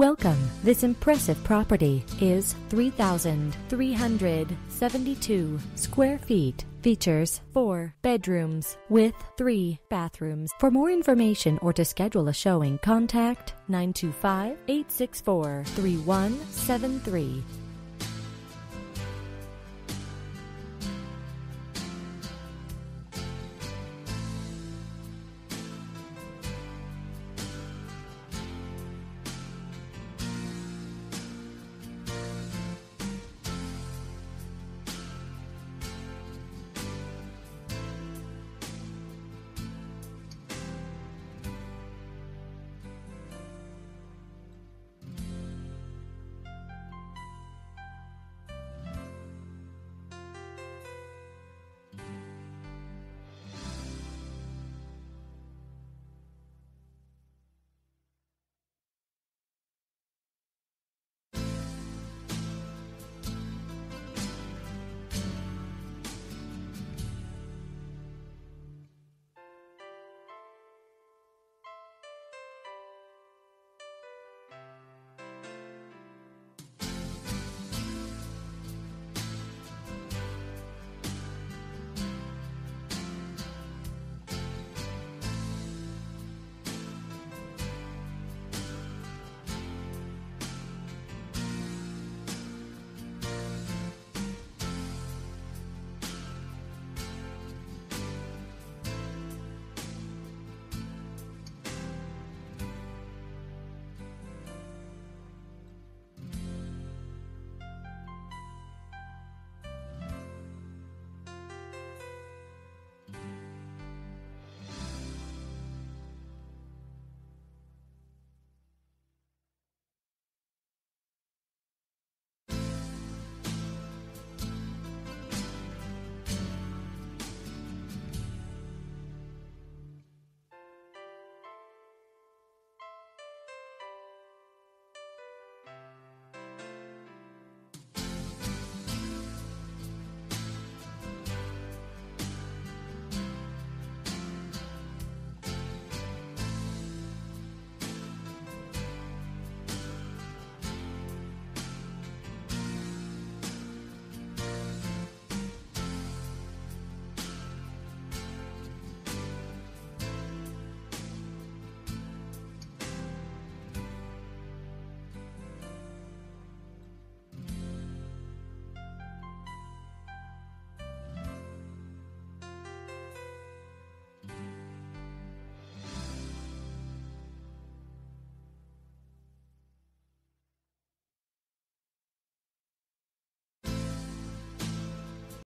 Welcome. This impressive property is 3,372 square feet. Features four bedrooms with three bathrooms. For more information or to schedule a showing, contact 925 864 3173.